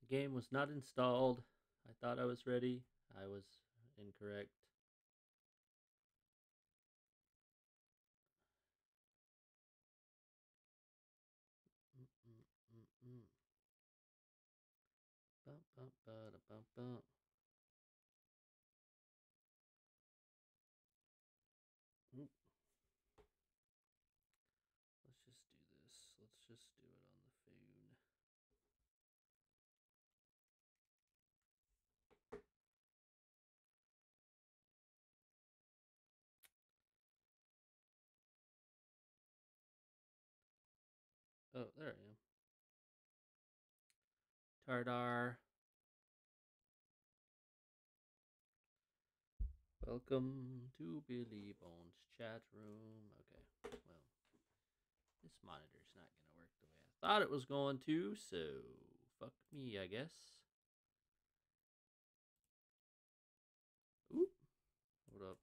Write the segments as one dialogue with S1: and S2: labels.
S1: The game was not installed. I thought I was ready. I was incorrect. Bum, bum. Mm. mm, mm, mm. Let's just do this. Let's just do it on the phone. Oh, there I am. Tardar. Welcome to Billy Bones chat room. Okay, well, this monitor's not going to work the way I thought it was going to, so fuck me, I guess. Oop. Hold up.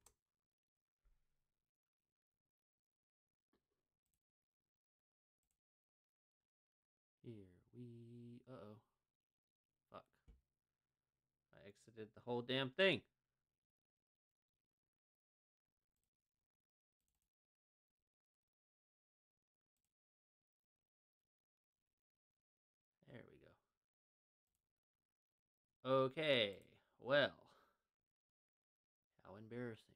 S1: Here we. Uh oh. Fuck. Exited the whole damn thing. There we go. Okay. Well. How embarrassing.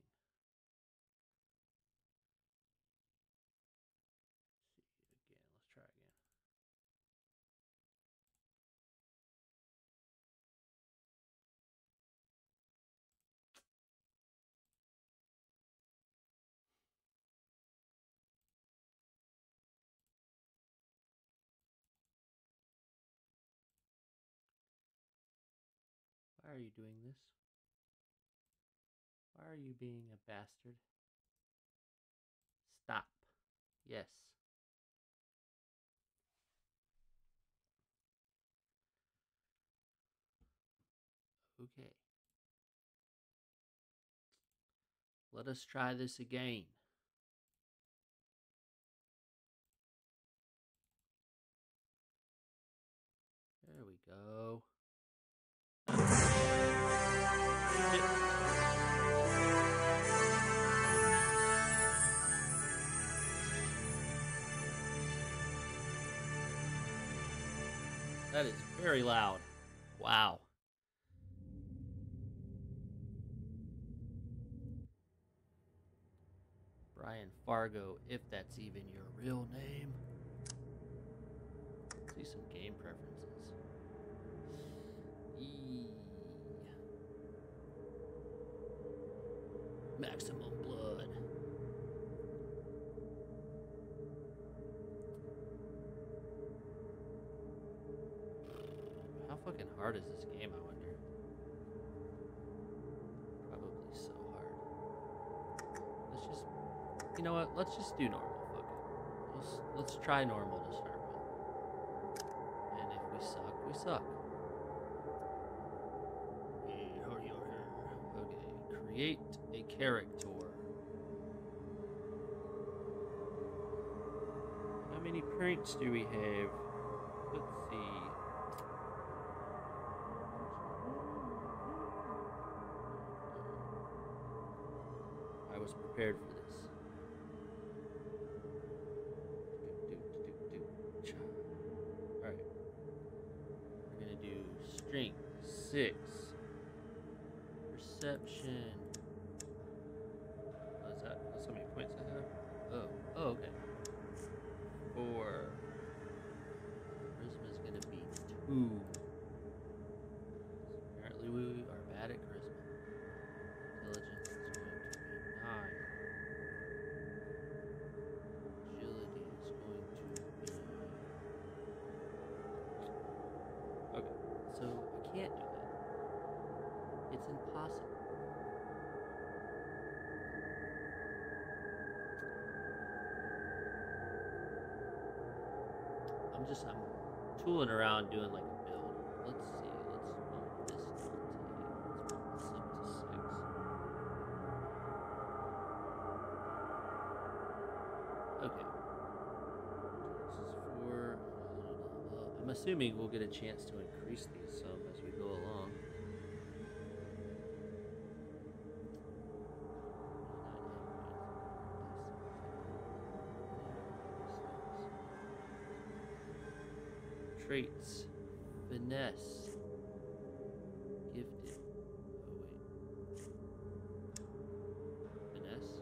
S1: Why are you doing this? Why are you being a bastard? Stop. Yes. Okay. Let us try this again. There we go. That is very loud. Wow. Brian Fargo, if that's even your real name. Maximum blood. How fucking hard is this game, I wonder? Probably so hard. Let's just, you know what? Let's just do normal. Fuck it. Let's let's try normal to start with. And if we suck, we suck. Hurry, hurry. Okay, create character. How many prints do we have? Let's see. I was prepared for fooling around doing like a build. Let's see. Let's bump this down to, let's bump this up to six. Okay. This is four. I'm assuming we'll get a chance to increase these some. Traits. Finesse. Gifted. Oh wait. Finesse.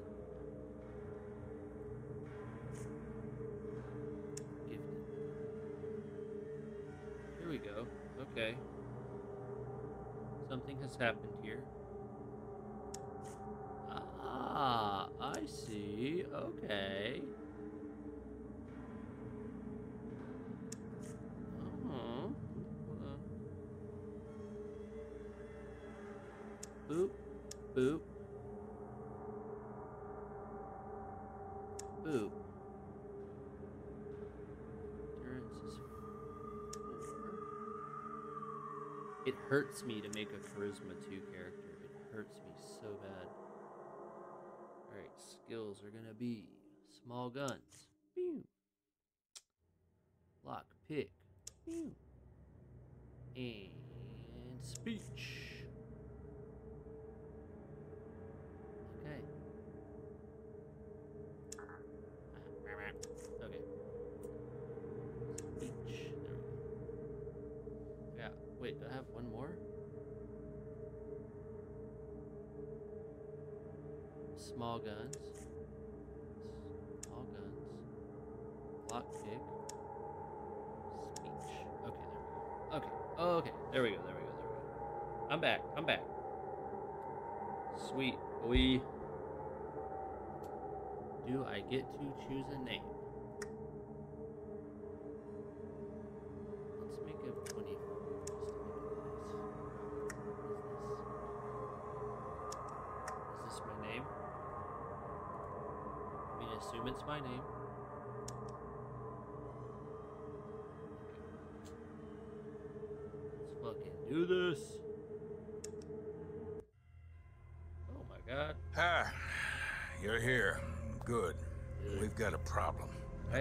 S1: Gifted. Here we go. Okay. Something has happened boop, boop. Endurance is four. It hurts me to make a charisma two character. It hurts me so bad. Alright, skills are gonna be small guns. Pew. Lock pick. Pew. And speech. Okay. Okay. Speech. There we go. Yeah. Wait, do I have one more? Small guns. Small guns. Lock pick. Speech. Okay, there we go. Okay. Oh, okay. There we go. There we go. There we go. I'm back. I'm back. Sweet boy. Do I get to choose a name?
S2: We've a problem.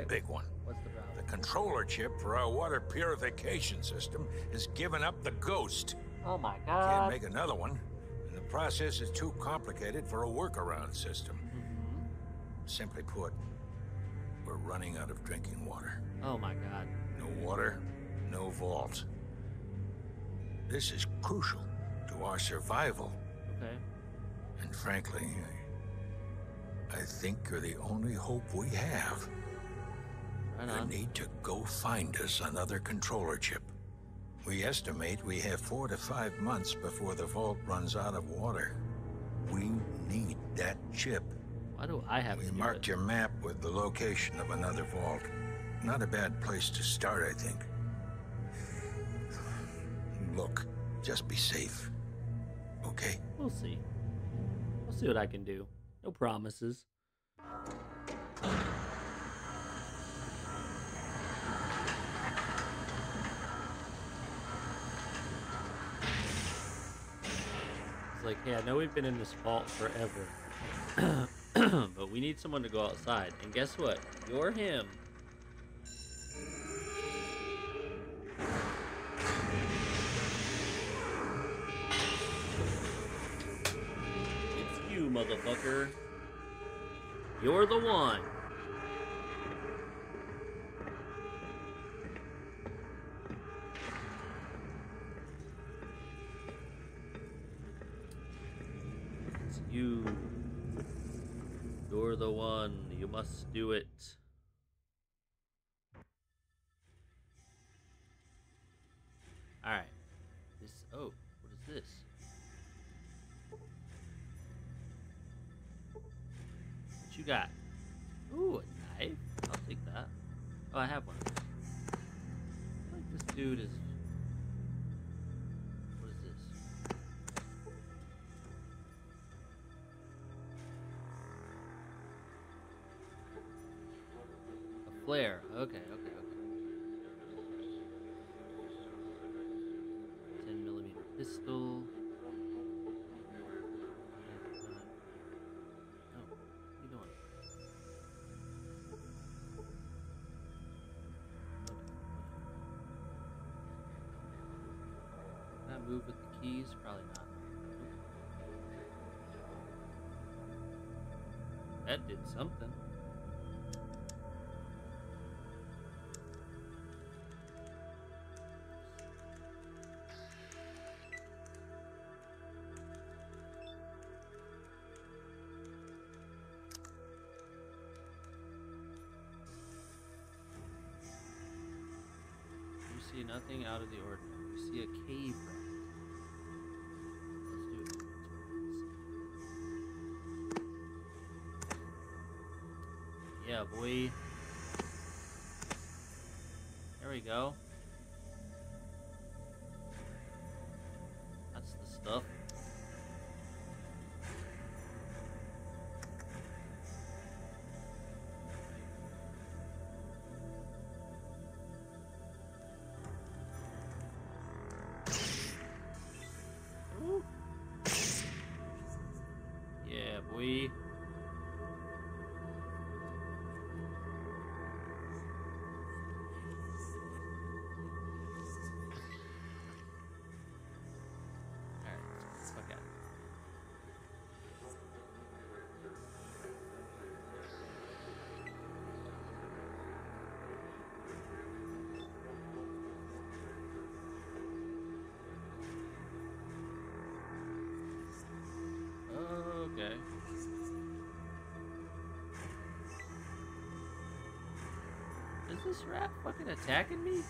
S2: Big one.
S1: What's the problem?
S2: The controller chip for our water purification system has given up the ghost.
S1: Oh my god.
S2: Can't make another one, and the process is too complicated for a workaround system.
S1: Mhm.
S2: Simply put, we're running out of drinking water.
S1: Oh my god.
S2: No water, no vault. This is crucial to our survival,
S1: Okay.
S2: and frankly, I, think you're the only hope we have.
S1: Right
S2: You need to go find us another controller chip. We estimate we have four to five months before the vault runs out of water. We need that chip.
S1: Why do I have
S2: We marked
S1: it?
S2: your map with the location of another vault. Not a bad place to start, I think. Look, just be safe. Okay?
S1: We'll see. We'll see what I can do. No promises. It's like, hey, I know we've been in this vault forever. but we need someone to go outside. And guess what? You're him. Motherfucker. You're the one. You. You're the one. You must do it. Got? Ooh, a knife. I'll take that. Oh, I have one. I like this dude is. That did something. You see nothing out of the ordinary. You see a cave Yeah, boy. There we go. Is this rat fucking attacking me?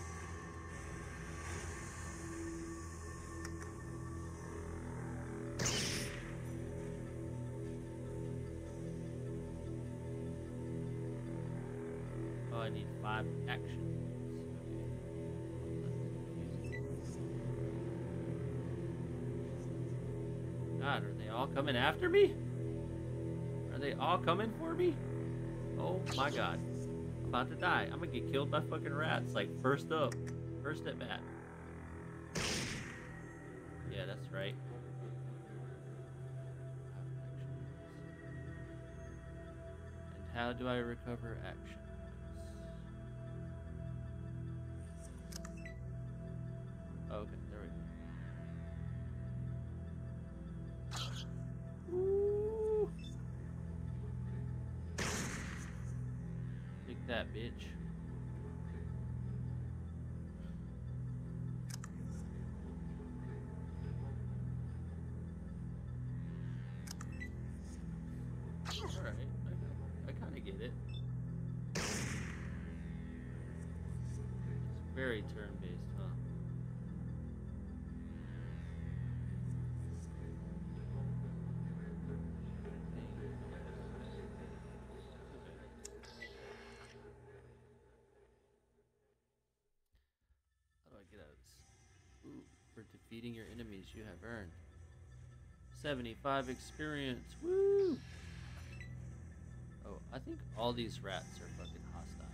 S1: Oh, I need five action. God, are they all coming after me? Are they all coming for me? Oh my god. About to die. I'm gonna get killed by fucking rats, like first up. First at bat. Yeah, that's right. And how do I recover action defeating your enemies, you have earned 75 experience. Woo! Oh, I think all these rats are fucking hostile.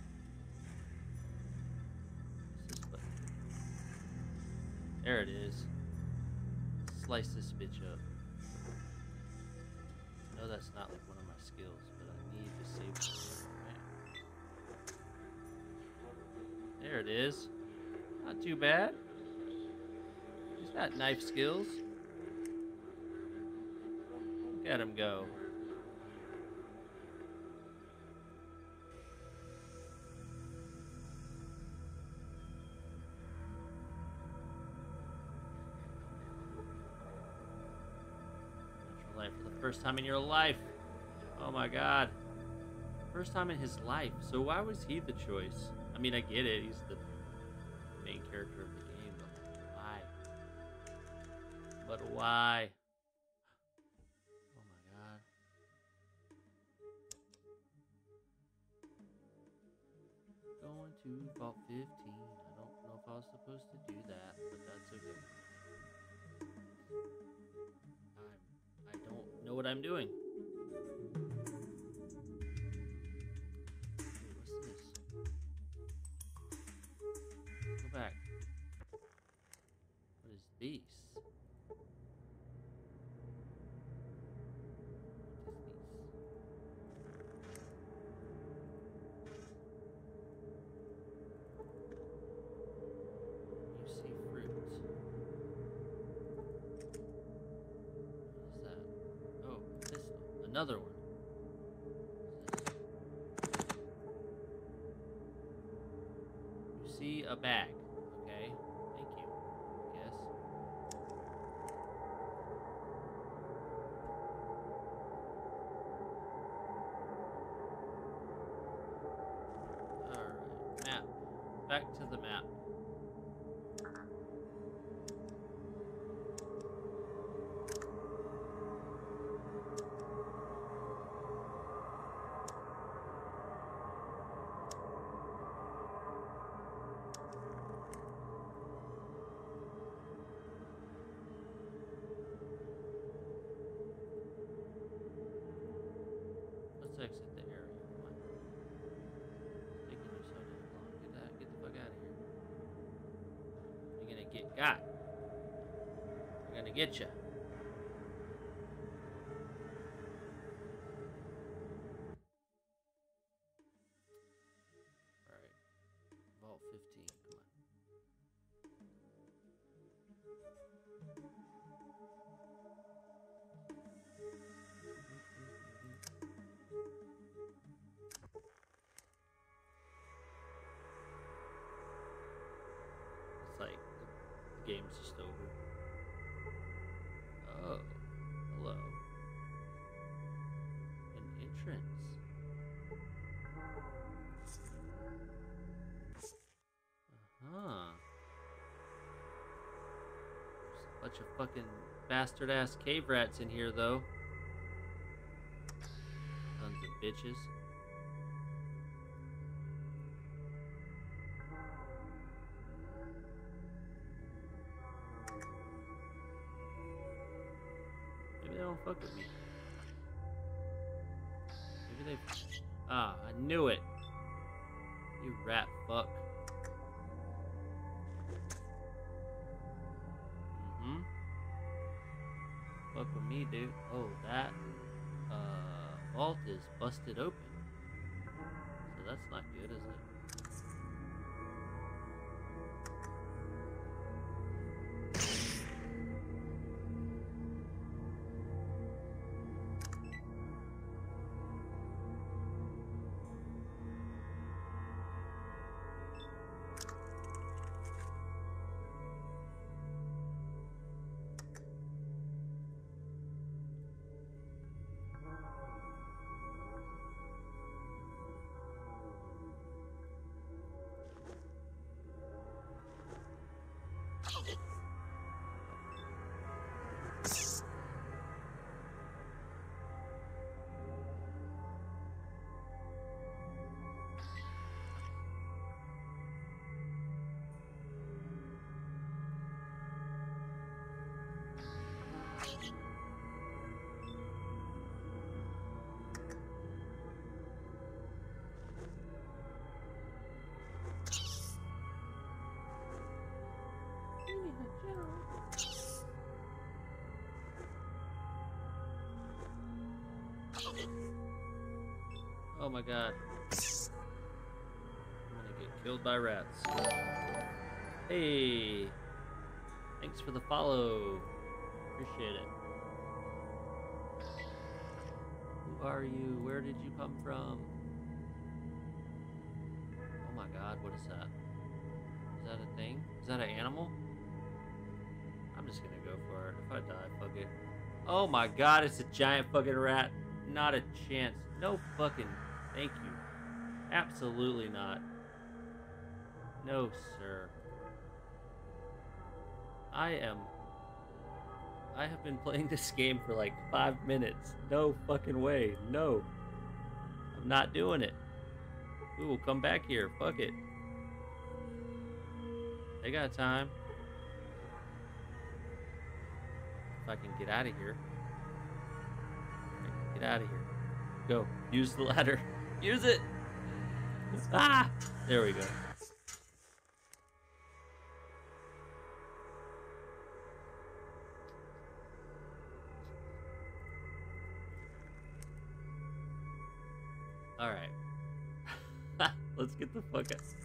S1: There it is. Slice this bitch up. Know that's not like one of my skills, but I need to save this. There it is. Not too bad. Got knife skills. Look at him go. For the first time in your life. Oh my god. First time in his life. So why was he the choice? I mean, I get it. He's the main character of the why? Oh my god. Going to Vault 15. I don't know if I was supposed to do that, but that's okay. I'm, I don't know what I'm doing. Back. What is this? Another one. You see a bag. Exit the area. Taking so damn long. Get that. Get the fuck out of here. You're gonna get got. I'm gonna get you. Game's just over. Oh, hello. An entrance. Uh-huh. There's a bunch of fucking bastard ass cave rats in here though. Tons of bitches. Oh my god. I'm gonna get killed by rats. Hey! Thanks for the follow. Appreciate it. Who are you? Where did you come from? Oh my god, it's a giant fucking rat. Not a chance. No fucking thank you. Absolutely not. No, sir. I am. I have been playing this game for like five minutes. No fucking way. No. I'm not doing it. We will come back here. Fuck it. They got time. If I can get out of here. Get out of here. Go. Use the ladder. Use it. Ah! There we go. Alright. Let's get the fuck out.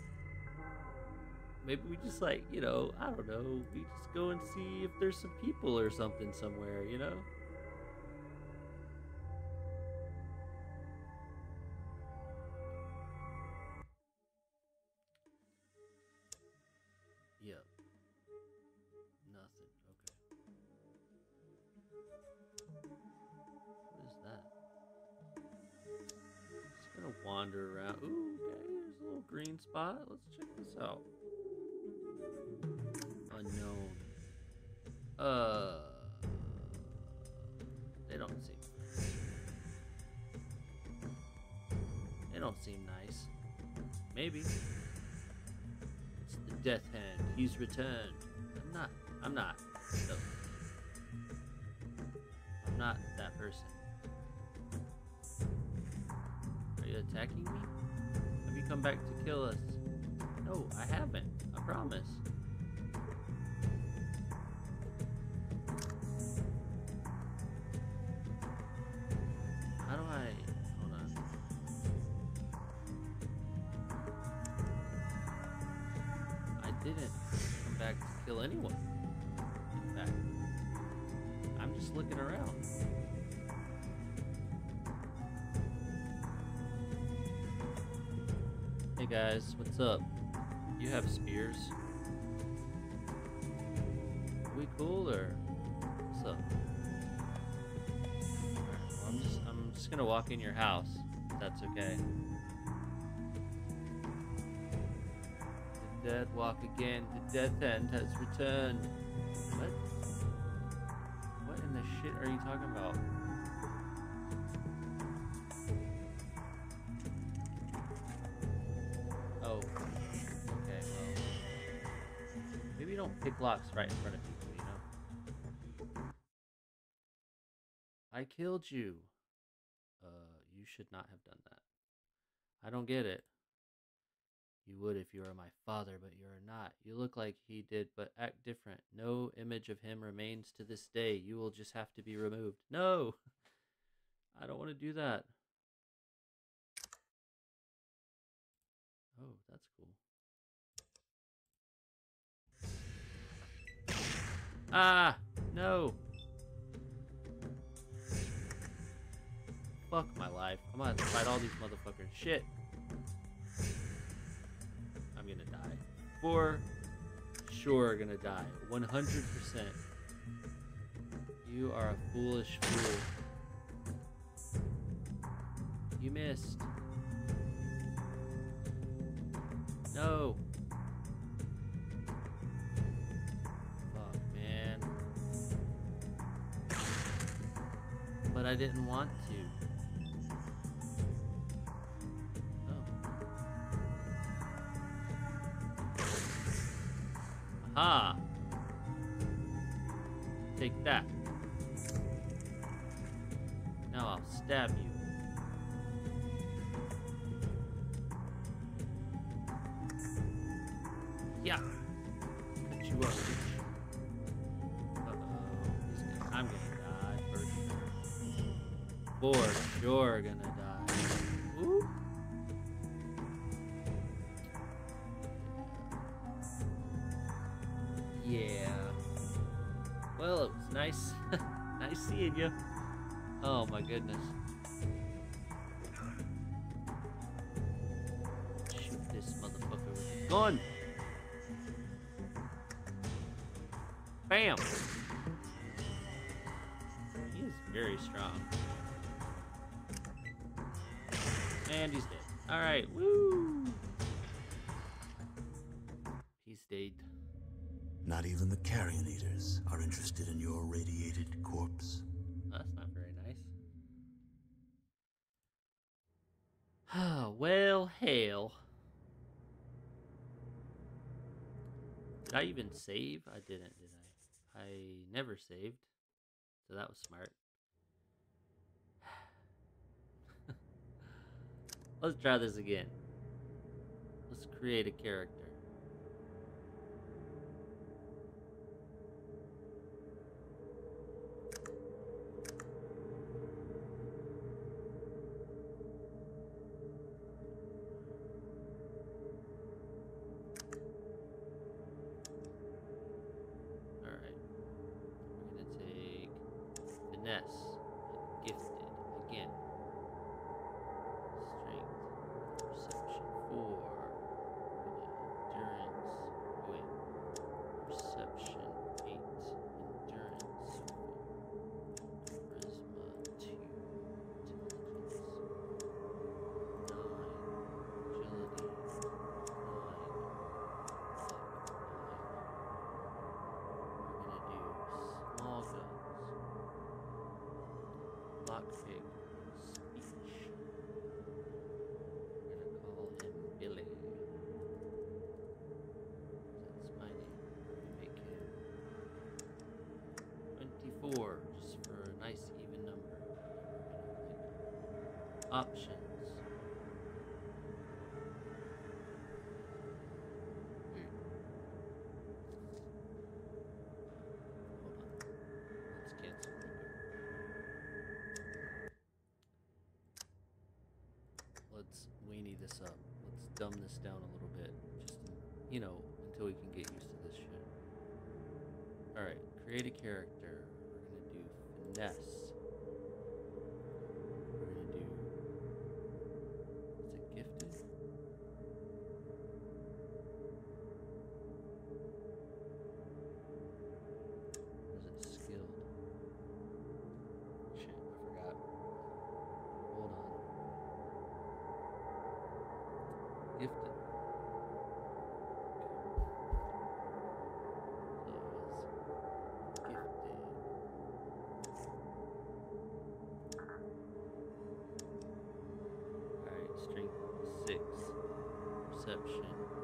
S1: Maybe we just like, you know, I don't know, we just go and see if there's some people or something somewhere, you know? Yeah. Nothing. Okay. What is that? Just gonna wander around. Ooh, okay, there's a little green spot. Let's check this out. Unknown. Uh, they don't seem. They don't seem nice. Maybe. It's the Death Hand. He's returned. I'm not. I'm not. No. I'm not that person. Are you attacking me? Have you come back to kill us? No, I haven't. I promise. Guys, what's up? You have spears? we cool or what's up? Alright, well, I'm just I'm just gonna walk in your house. If that's okay. The dead walk again. The Death Hand has returned. What? What in the shit are you talking about? Maybe you don't pick locks right in front of people, you know? I killed you. Uh, you should not have done that. I don't get it. You would if you were my father, but you are not. You look like he did, but act different. No image of him remains to this day. You will just have to be removed. No! I don't want to do that. Oh, that's cool. Ah! No! Fuck my life. I'm gonna fight all these motherfuckers. Shit. I'm gonna die. For sure gonna die. 100%. You are a foolish fool. You missed. No. But I didn't want to. Oh. Aha! Take that. Now I'll stab you. Gun. Bam! He is very strong. And he's dead. Alright, woo! He stayed.
S3: Not even the carrion eaters are interested in your radiated corpse.
S1: That's not very nice. well, hell. Did I even save? I didn't, did I? I never saved. So that was smart. Let's try this again. Let's create a character. Weenie this up. Let's dumb this down a little bit. Just, you know, until we can get used to this shit. Alright, create a character. We're gonna do finesse. Gifted. Alright, strength six. Perception.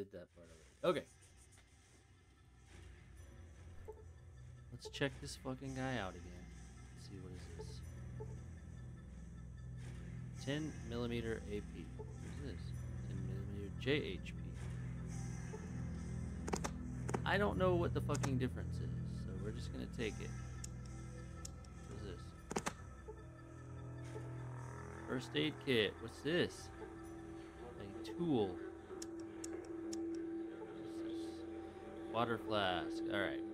S1: Did that part already. Okay. Let's check this fucking guy out again. Let's see what is this. 10 millimeter AP. What is this? 10 millimeter JHP. I don't know what the fucking difference is, so we're just gonna take it. What is this? First aid kit. What's this? A tool. Water flask. Alright. Okay,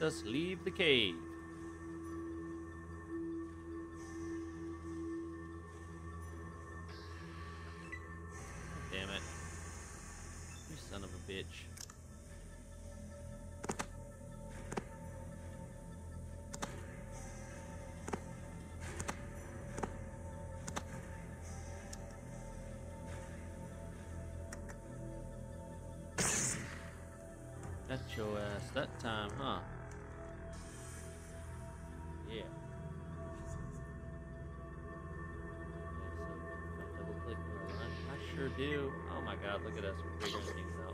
S1: let us leave the cave. Damn it. You son of a bitch. Got your uh, ass that time, huh? Yeah. Yeah, so I double click I sure do. Oh my god, look at us, we're figuring things out.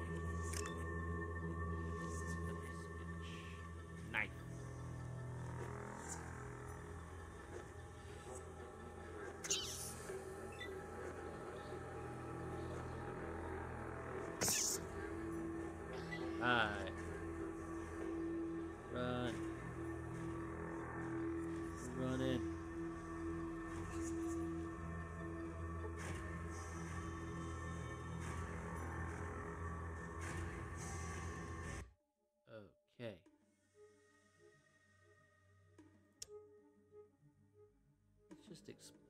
S1: Just explore.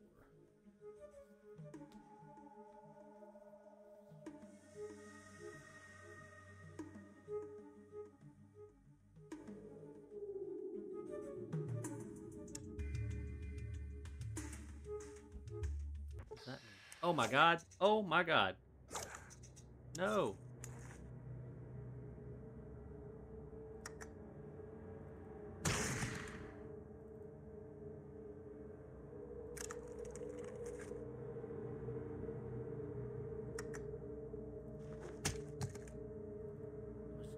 S1: Oh my god. Oh my god. No.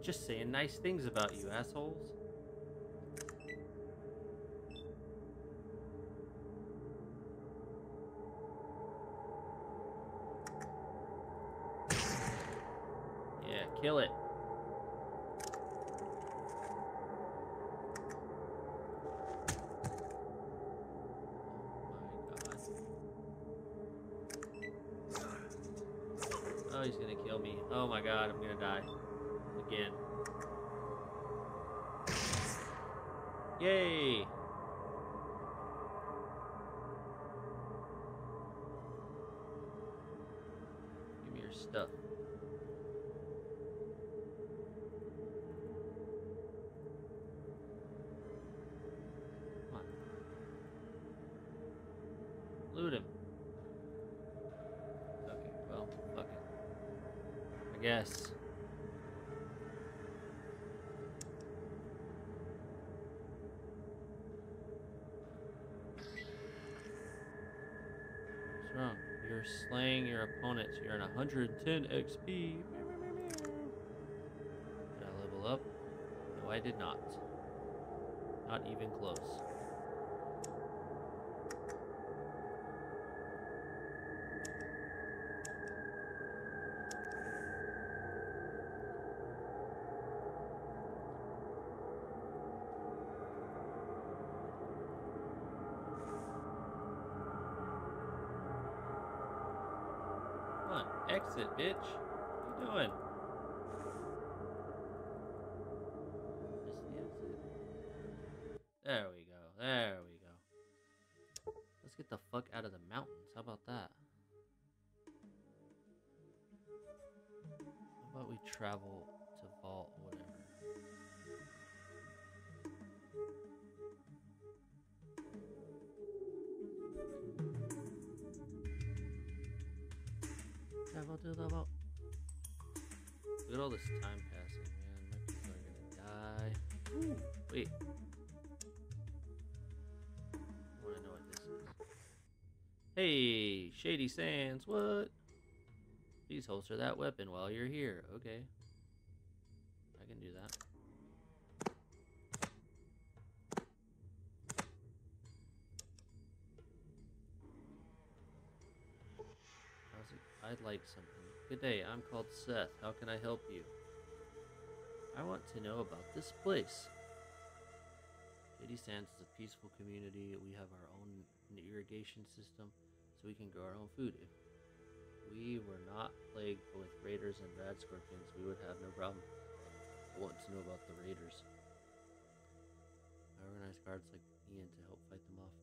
S1: I was just saying nice things about you, assholes. Guess. What's wrong? You're slaying your opponents. You're in 110 XP. Did I level up? No, I did not. Not even close. Exit, bitch. What you doing? To the vault. Look at all this time passing, man. My people are gonna die. Ooh, wait. I wanna know what this is. Hey, Shady Sands, what? Please holster that weapon while you're here. Okay. I can do that. How's it? I'd like something. Good day, I'm called Seth. How can I help you? I want to know about this place. Shady Sands is a peaceful community. We have our own irrigation system, so we can grow our own food. If we were not plagued with raiders and rad scorpions, we would have no problem. I want to know about the raiders. I organize guards like Ian to help fight them off.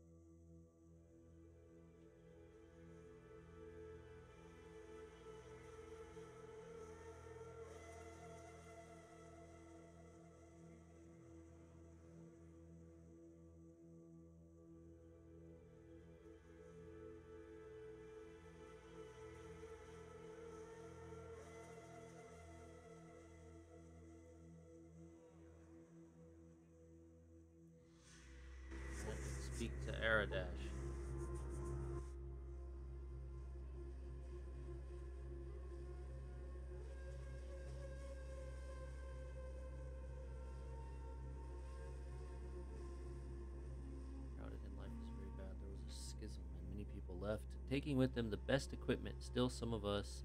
S1: Taking with them the best equipment. Still, some of us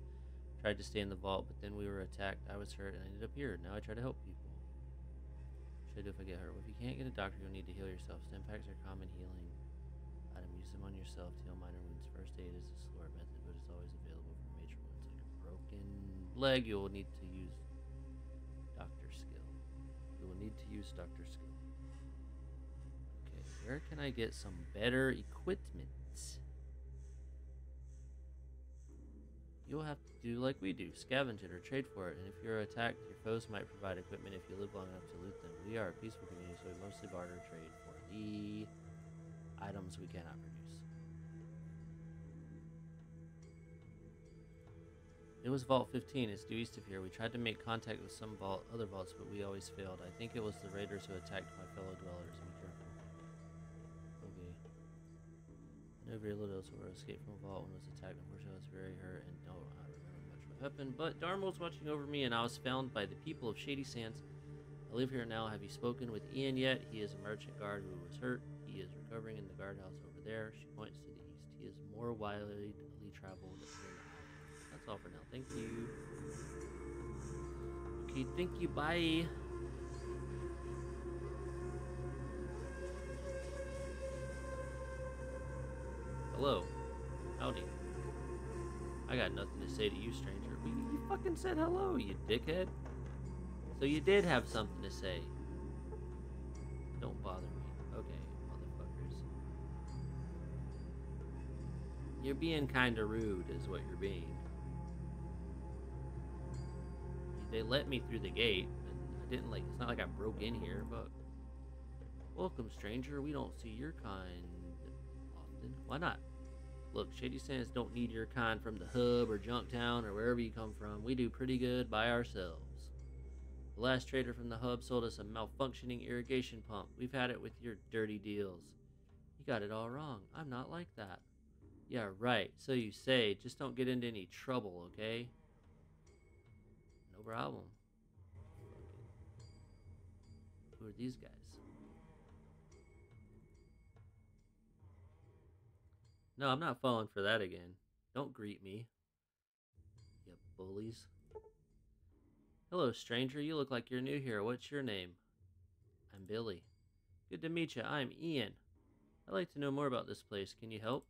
S1: tried to stay in the vault, but then we were attacked. I was hurt and I ended up here. Now I try to help people. What should I do if I get hurt? Well, if you can't get a doctor, you'll need to heal yourself. Stim packs are common healing. Item, use them on yourself to heal minor wounds. First aid is a slower method, but it's always available for major wounds like a broken leg. You will need to use doctor skill. You will need to use doctor skill. Okay, where can I get some better equipment? You'll have to do like we do, scavenge it or trade for it, and if you're attacked, your foes might provide equipment if you live long enough to loot them. We are a peaceful community, so we mostly barter trade for the items we cannot produce. It was Vault 15. It's due east of here. We tried to make contact with some vault, other vaults, but we always failed. I think it was the raiders who attacked my fellow dwellers. Be careful. Okay. No very little else were escaped from vault when was attacked. Unfortunately, I was very hurt and happened. But Dharma was watching over me, and I was found by the people of Shady Sands. I live here now. Have you spoken with Ian yet? He is a merchant guard who was hurt. He is recovering in the guardhouse over there. She points to the east. He is more widely traveled. That's all for now. Thank you. Okay, thank you. Bye. Hello. Howdy. I got nothing to say to you, stranger. You fucking said hello, you dickhead. So you did have something to say. Don't bother me. Okay, motherfuckers. You're being kinda rude, is what you're being. They let me through the gate, and I didn't like, it's not like I broke in here, but. Welcome, stranger. We don't see your kind often. Why not? Look, Shady Sands don't need your kind from the hub or Junktown or wherever you come from. We do pretty good by ourselves. The last trader from the hub sold us a malfunctioning irrigation pump. We've had it with your dirty deals. You got it all wrong. I'm not like that. Yeah, right. So you say. Just don't get into any trouble, okay? No problem. Who are these guys? No, I'm not falling for that again. Don't greet me. You bullies. Hello, stranger. You look like you're new here. What's your name? I'm Billy. Good to meet you. I'm Ian. I'd like to know more about this place. Can you help?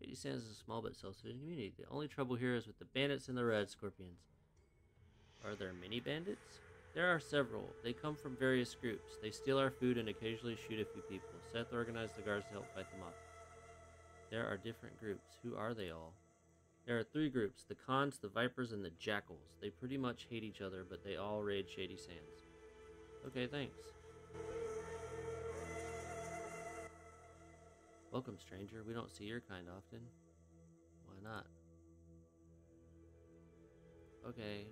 S1: Shady Sands is a small but self-sufficient community. The only trouble here is with the bandits and the red scorpions. Are there many bandits? There are several. They come from various groups. They steal our food and occasionally shoot a few people. Seth organized the guards to help fight them off. There are different groups. Who are they all? There are three groups the Khans, the Vipers, and the Jackals. They pretty much hate each other, but they all raid Shady Sands. Okay, thanks. Welcome, stranger. We don't see your kind often. Why not? Okay.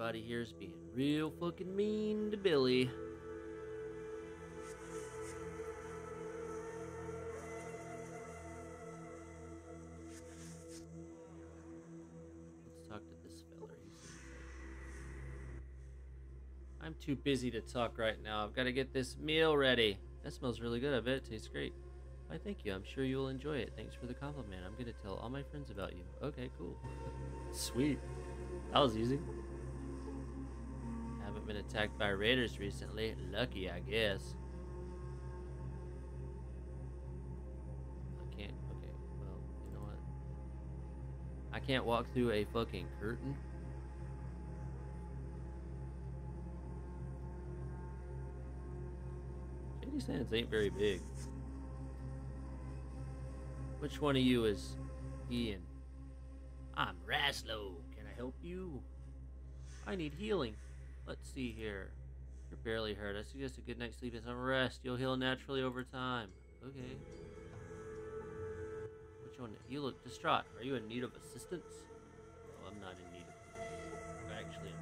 S1: Everybody here's being real fucking mean to Billy. Let's talk to this like- I'm too busy to talk right now. I've got to get this meal ready. That smells really good. I bet it tastes great. Why, thank you. I'm sure you'll enjoy it. Thanks for the compliment. I'm going to tell all my friends about you. Okay, cool. Sweet. That was easy. Been attacked by raiders recently. Lucky, I guess. I can't. Okay, well, you know what? I can't walk through a fucking curtain. Shady Sands ain't very big. Which one of you is Ian? I'm Razlo. Can I help you? I need healing. Let's see here. You're barely hurt. I suggest a good night's sleep and some rest. You'll heal naturally over time. Okay. Which one? You look distraught. Are you in need of assistance? Oh, I'm not in need of Actually,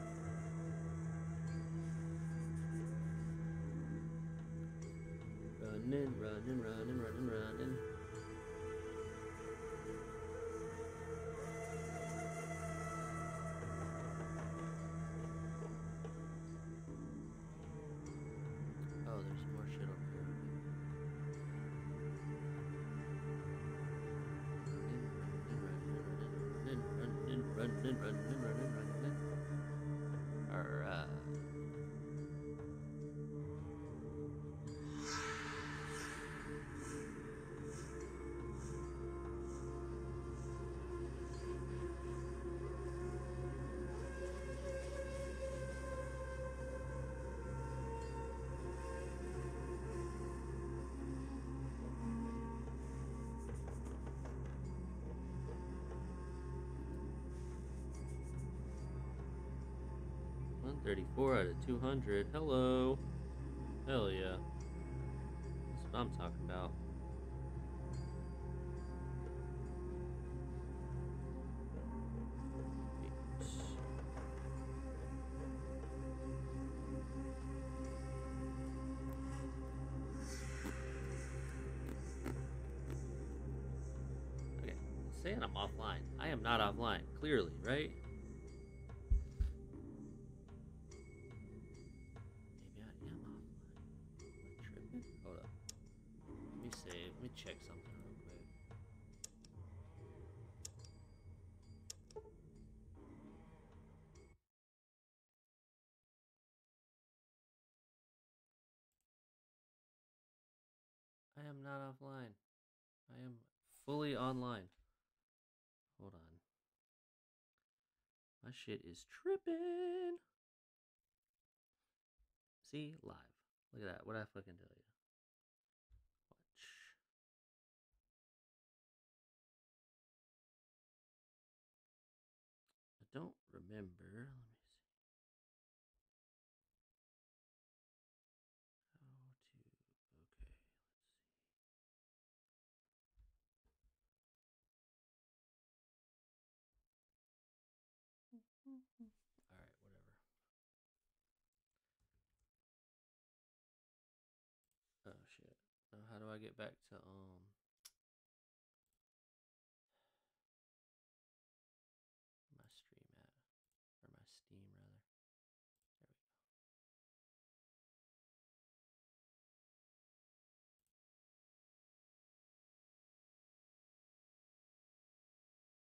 S1: running, running, running, running, running. 134 out of 200. Hello. Hell yeah. That's what I'm talking about. Okay, saying I'm offline. I am not offline, clearly, right? Me check something real quick. I am not offline. I am fully online. Hold on. My shit is tripping. See? Live. Look at that. What I fucking tell you. Watch. I don't remember. Let me see. How to. Okay. Let's see. All right, whatever. Oh shit. Now how do I get back to um my stream at or my Steam rather?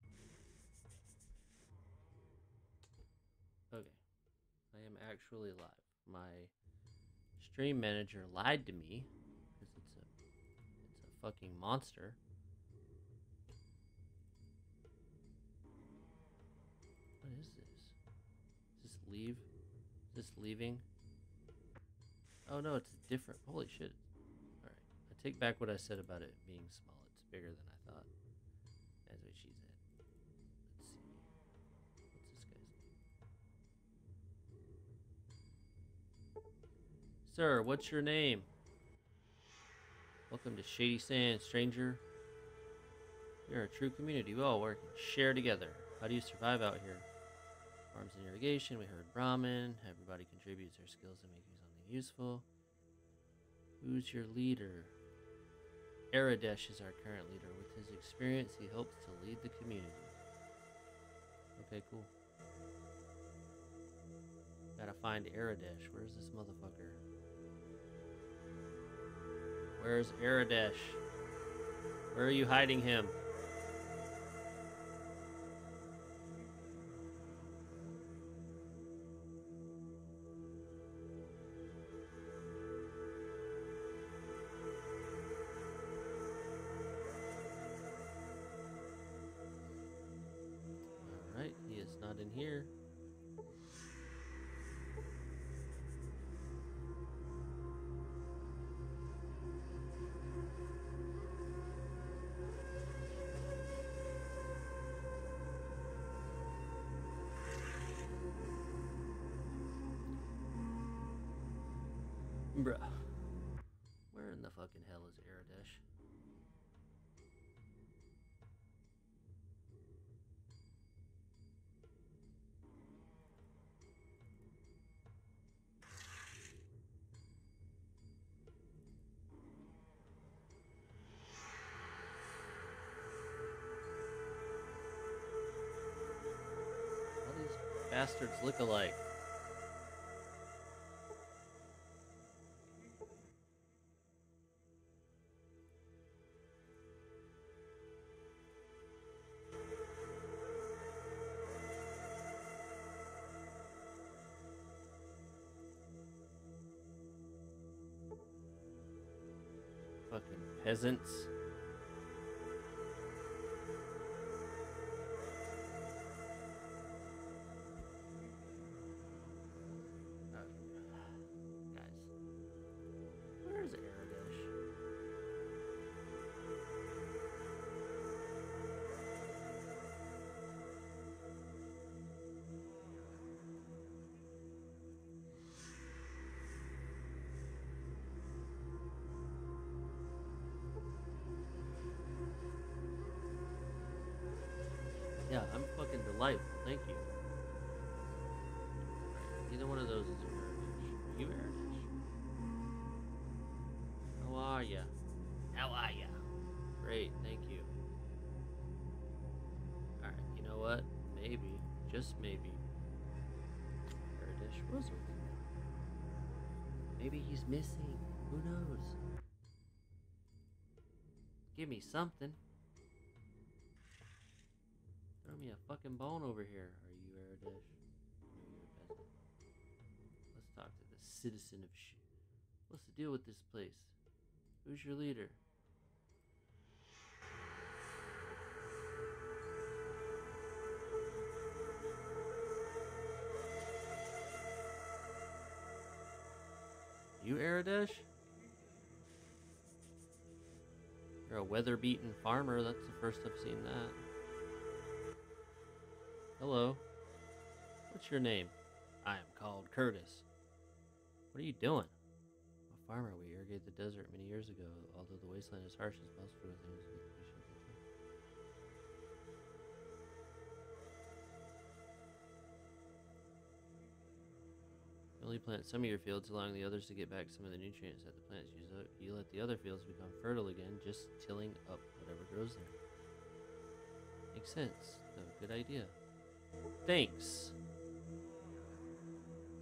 S1: There we go. Okay. I am actually live. My stream manager lied to me fucking monster. What is this? Is this leave? Is this leaving? Oh no, it's different. Holy shit. Alright. I take back what I said about it being small. It's bigger than I thought. That's what she said. Let's see. What's this guy's name? Sir, what's your name? Welcome to Shady Sand, stranger. You're a true community. We all work and share together. How do you survive out here? Farms and irrigation. We herd Brahmin. Everybody contributes their skills to making something useful. Who's your leader? Aradesh is our current leader. With his experience, he hopes to lead the community. Okay, cool. Gotta find Aradesh. Where's this motherfucker? Where's Aradesh? Where are you hiding him? Bruh. Where in the fucking hell is Aradesh? All these bastards look alike. Peasants. Delightful. Thank you. Alright, Neither one of those is a Erdish. Are you Erdish? How are ya? How are ya? Great, thank you. Alright, you know what? Maybe, just maybe, Erdish was with me. Maybe he's missing. Who knows? Give me something. Fucking bone over here. Are you Erdish? Are you a peasant? Let's talk to the citizen of sh. What's the deal with this place? Who's your leader? You Aradesh? You're a weather-beaten farmer. That's the first I've seen that. Hello. What's your name? I am called Curtis. What are you doing? A farmer. We irrigated the desert many years ago. Although the wasteland is harsh, it's possible for things only plant some of your fields, allowing the others to get back some of the nutrients that the plants use up. You let the other fields become fertile again, just tilling up whatever grows there. Makes sense. good idea. Thanks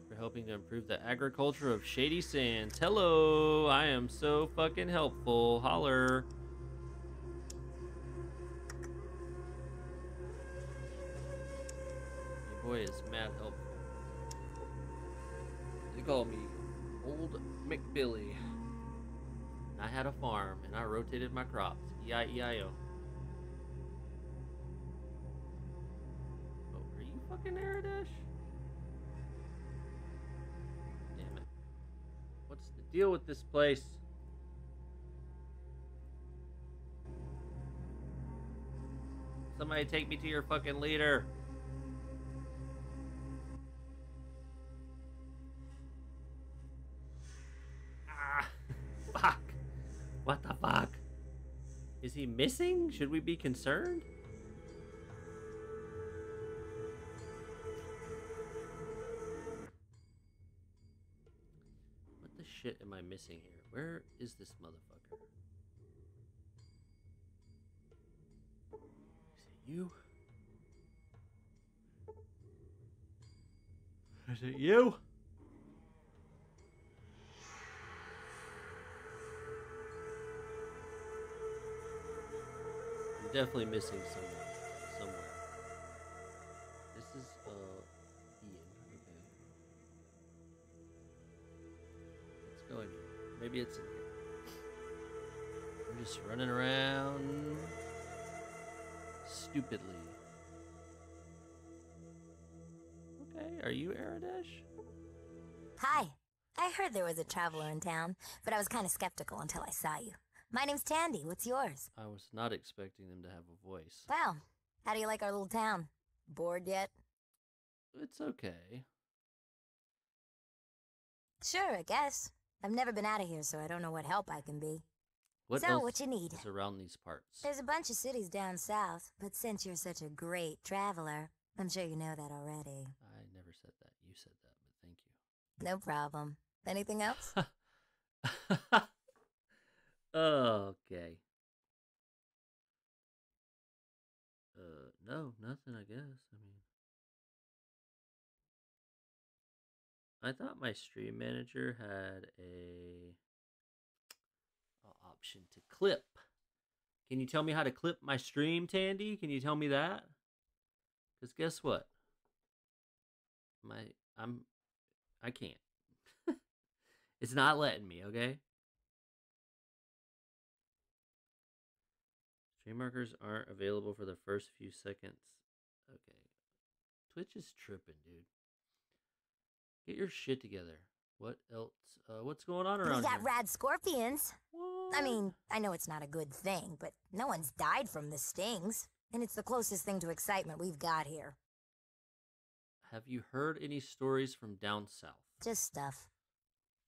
S1: for helping to improve the agriculture of Shady Sands. Hello, I am so fucking helpful. Holler. Your boy is mad helpful. They call me Old McBilly. I had a farm and I rotated my crops. E-I-E-I-O. Fucking? Damn it. What's the deal with this place? Somebody take me to your fucking leader. Ah, fuck. What the fuck? Is he missing? Should we be concerned? Missing here? Where is this motherfucker? Is it you? Is it you? I'm definitely missing someone Maybe it's in here. We're just running around stupidly. Okay, are you Aradesh?
S4: Hi. I heard there was a traveler in town, but I was kind of skeptical until I saw you. My name's Tandy. What's yours?
S1: I was not expecting them to have a voice.
S4: Well, how do you like our little town? Bored yet?
S1: It's okay.
S4: Sure, I guess. I've never been out of here, so I don't know what help I can be.
S1: What
S4: so, what you need?
S1: is around these parts?
S4: There's a bunch of cities down south, but since you're such a great traveler, I'm sure you know that already.
S1: I never said that. You said that, but thank you.
S4: No problem. Anything else?
S1: okay. Uh, no, nothing. I guess. I thought my stream manager had a, option to clip. Can you tell me how to clip my stream, Tandy? Can you tell me that? Because guess what? My I'm I can't. it's not letting me, okay? Stream markers aren't available for the first few seconds. Okay. Twitch is tripping, dude. Get your shit together. What else? Uh, what's going on around
S4: we got
S1: here?
S4: rad scorpions. I mean, I know it's not a good thing, but no one's died from the stings. And it's the closest thing to excitement we've got here.
S1: have you heard any stories from down south?
S4: Just stuff.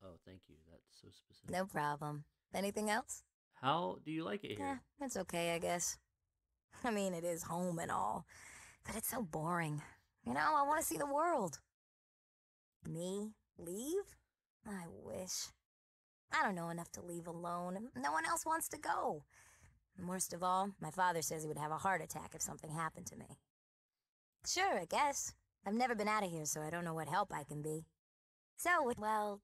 S1: Oh, thank you. That's so specific.
S4: No problem. Anything else?
S1: How do you like it
S4: Yeah,
S1: here?
S4: it's okay, I guess. I mean, it is home and all. but it's so boring. You know, I want to see the world. Me? Leave? I wish. I don't know enough to leave alone. No one else wants to go. Worst of all, my father says he would have a heart attack if something happened to me. Sure, I guess. I've never been out of here, so I don't know what help I can be. So, well,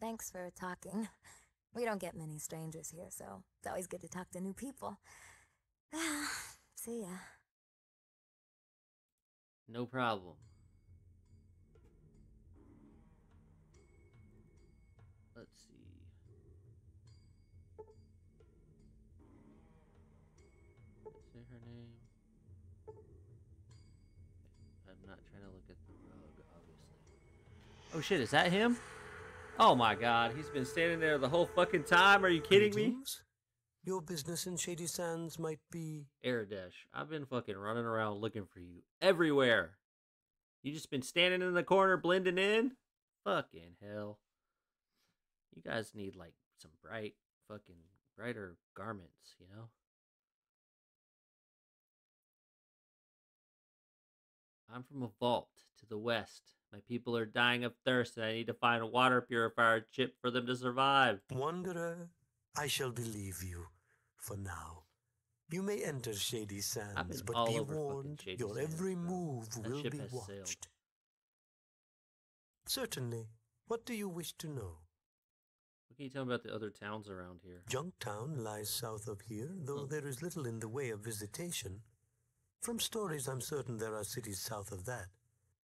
S4: thanks for talking. We don't get many strangers here, so it's always good to talk to new people. See ya.
S1: No problem. Oh shit, is that him? Oh my god, he's been standing there the whole fucking time. Are you kidding me?
S5: Your business in Shady Sands might be.
S1: Aradesh, I've been fucking running around looking for you everywhere. You just been standing in the corner blending in? Fucking hell. You guys need like some bright fucking brighter garments, you know? I'm from a vault to the west. My people are dying of thirst and I need to find a water purifier chip for them to survive.
S5: Wanderer, I shall believe you for now. You may enter Shady Sands, but be warned, your
S1: Sands,
S5: every move
S1: That
S5: will be
S1: has sailed.
S5: watched. Certainly. What do you wish to know?
S1: What can you tell me about the other towns around here?
S5: Junktown lies south of here, though
S1: Hmm.
S5: there is little in the way of visitation. From stories, I'm certain there are cities south of that.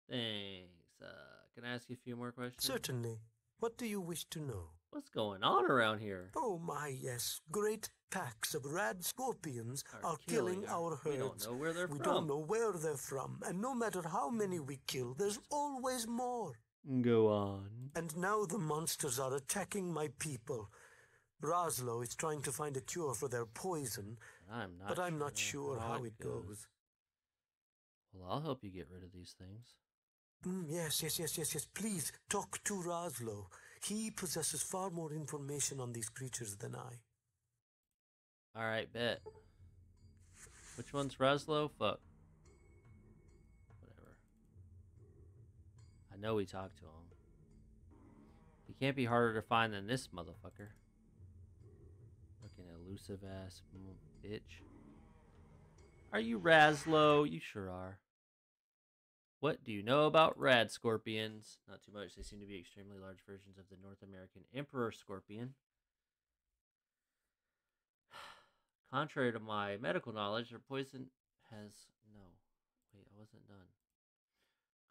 S1: Thanks. Uh, can I ask you a few more questions?
S5: Certainly. What do you wish to know?
S1: What's going on around here?
S5: Oh my, yes. Great packs of rad scorpions
S1: Are
S5: are, killing,
S1: killing
S5: our
S1: our-
S5: herds.
S1: we don't know where they're
S5: We
S1: from.
S5: don't know where they're from, and no matter how many we kill, there's always more.
S1: Go on.
S5: And now the monsters are attacking my people. Razlo is trying to find a cure for their poison,
S1: I'm not
S5: but I'm not sure how it goes.
S1: Well, I'll help you get rid of these things.
S5: Mm, yes, yes, yes, yes, yes. Please talk to Razlo. He possesses far more information on these creatures than I.
S1: All right, bet. Which one's Reslo? Fuck. Whatever. I know we talked to him. He can't be harder to find than this motherfucker. Fucking elusive ass bitch. Are you Razlo? You sure are. What do you know about rad scorpions? Not too much. They seem to be extremely large versions of the North American emperor scorpion. Contrary to my medical knowledge, their poison has no. Wait, I wasn't done.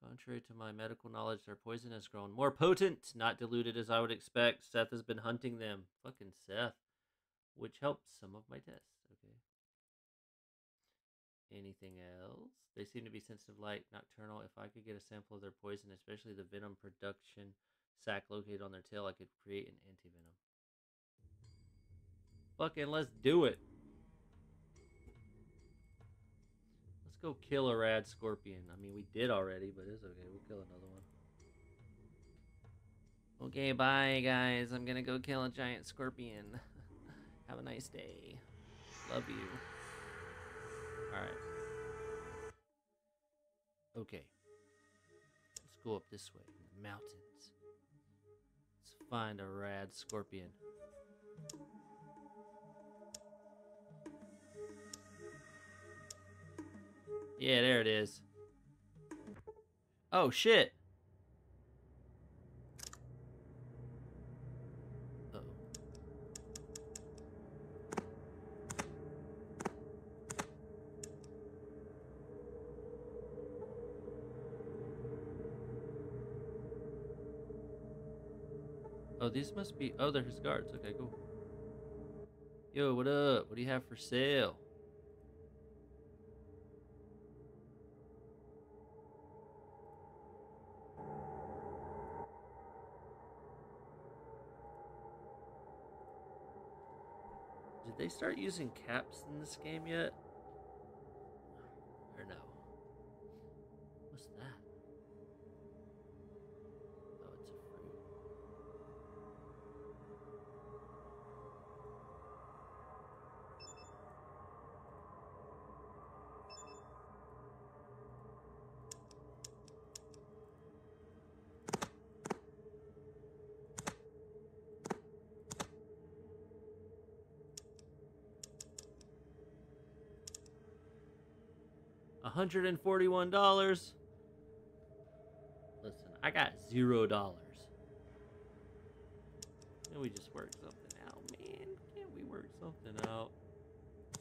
S1: Contrary to my medical knowledge, their poison has grown more potent, not diluted as I would expect. Seth has been hunting them. Fucking Seth. Which helps some of my tests. Anything else? They seem to be sensitive light, nocturnal. If I could get a sample of their poison, especially the venom production sac located on their tail, I could create an anti-venom. Fucking let's do it. Let's go kill a rad scorpion. I mean, we did already, but it's okay. We'll kill another one. Okay, bye guys. I'm gonna go kill a giant scorpion. Have a nice day. Love you. Alright. Okay. Let's go up this way in the mountains. Let's find a rad scorpion. Yeah, there it is. Oh shit. Oh, these must be. Oh, they're his guards. Okay, cool. Yo, what up? What do you have for sale? Did they start using caps in this game yet? $141. Listen, I got zero dollars. Can we just work something out, man? Can't we work something out?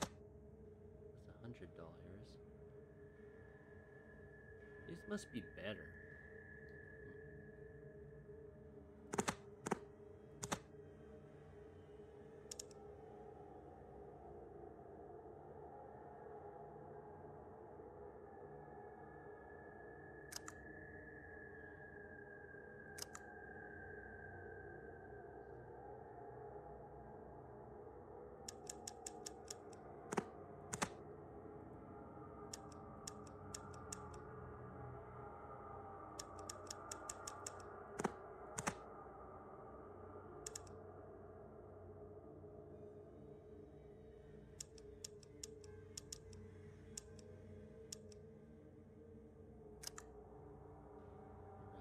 S1: That's a hundred dollars. These must be better.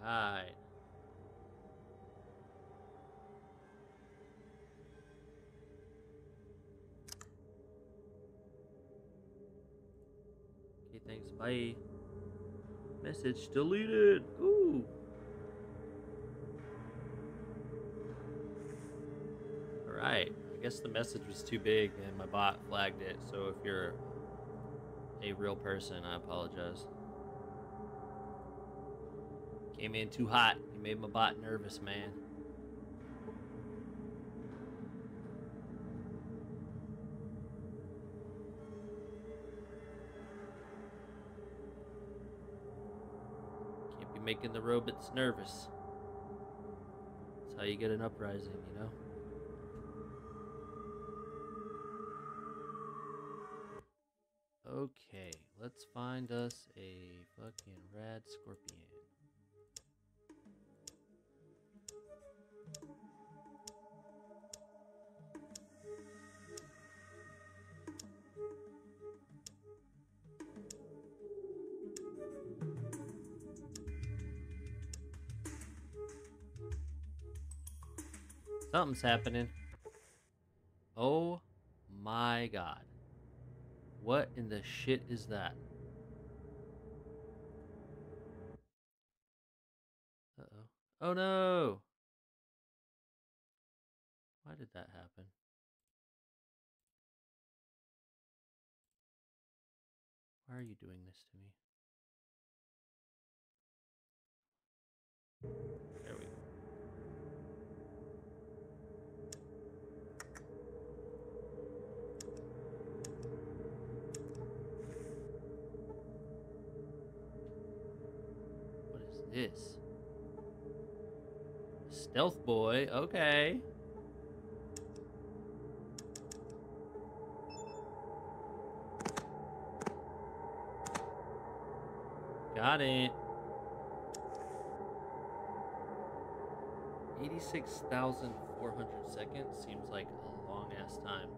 S1: Right. Okay, thanks. Bye. Message deleted. Ooh. Alright. I guess the message was too big and my bot flagged it. So if you're a real person, I apologize. Came in too hot. You made my bot nervous, man. Can't be making the robots nervous. That's how you get an uprising, you know? Okay, let's find us a fucking rad scorpion. Something's happening. Oh my god. What in the shit is that? Uh oh. No! Why did that happen? Why are you doing this this? Stealth boy, okay. Got it. 86,400 seconds seems like a long ass time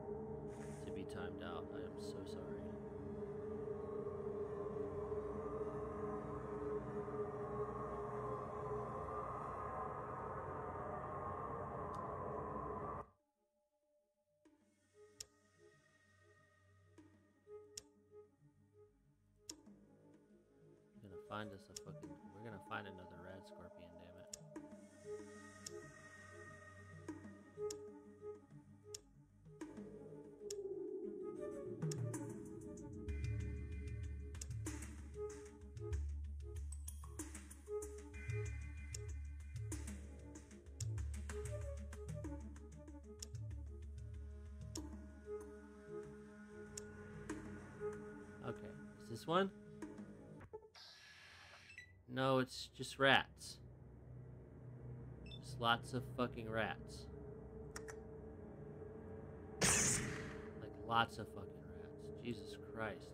S1: to be timed out. I am so sorry. Find us a fucking. We're gonna find another rad scorpion, damn it. Okay, is this one? No, it's just rats. Just lots of fucking rats. Like lots of fucking rats. Jesus Christ.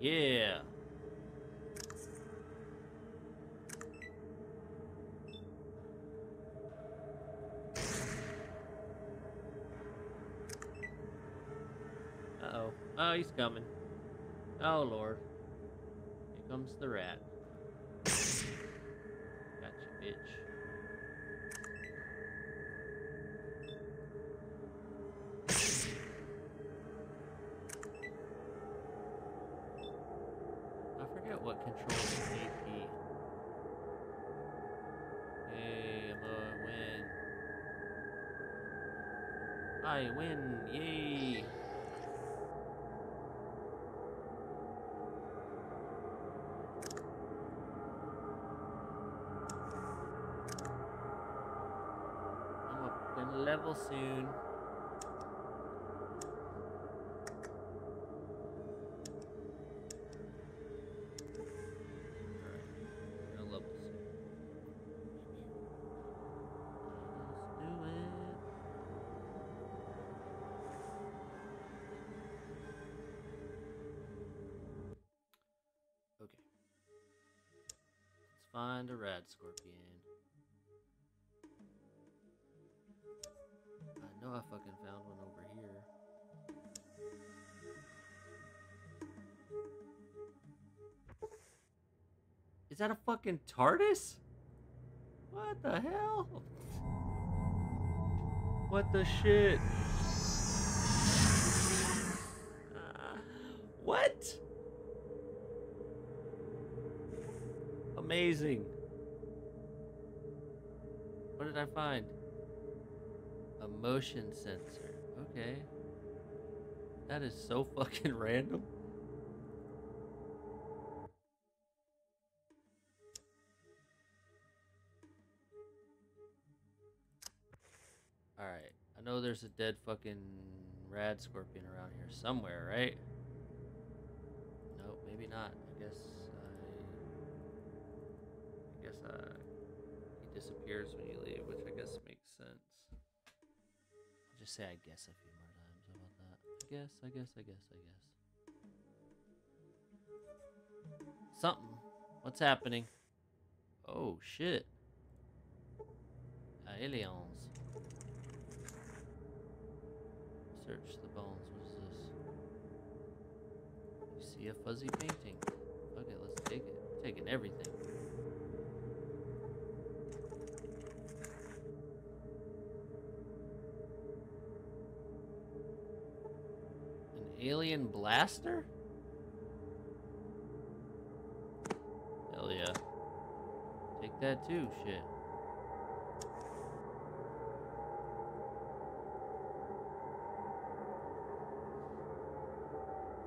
S1: Yeah. Uh-oh. Oh, he's coming. Oh, Lord. Here comes the rat. Gotcha, bitch. AP. I'm win. I win, yay! I'm up in level soon. A rad scorpion. I know I fucking found one over here. Is that a fucking TARDIS? What the hell? What the shit? Uh, what? Amazing. Find? A motion sensor. Okay. That is so fucking random. Alright. I know there's a dead fucking rad scorpion around here somewhere, right? Disappears when you leave, which I guess makes sense. I'll just say I guess a few more times. How about that? I guess, I guess, I guess, I guess. Something. What's happening? Oh, shit. Uh, aliens. Search the bones. What is this? You see a fuzzy painting. Okay, let's take it. I'm taking everything. Alien blaster? Hell yeah. Take that too, shit.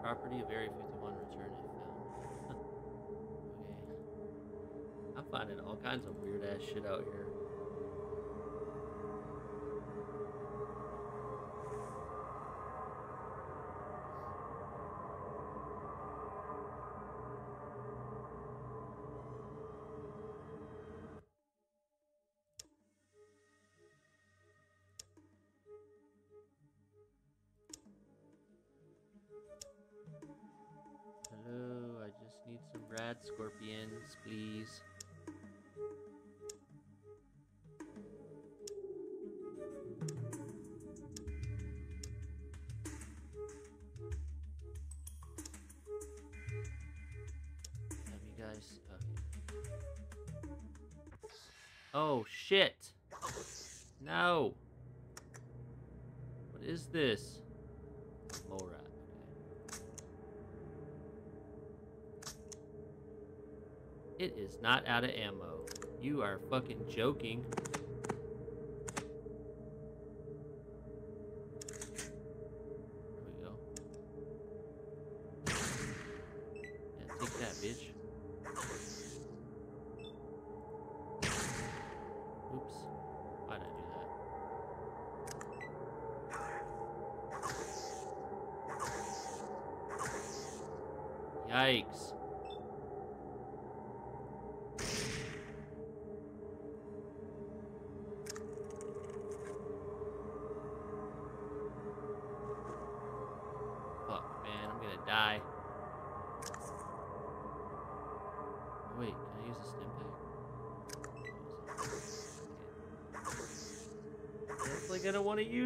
S1: Property of Area 51 return if found. okay. I'm finding all kinds of weird ass shit out here. Shit! No. What is this? Mole It is not out of ammo. You are fucking joking.